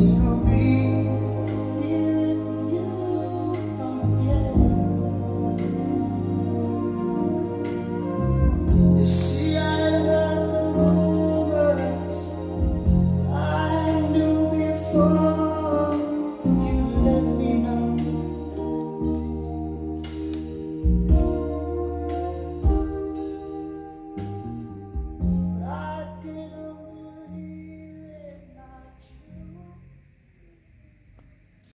you.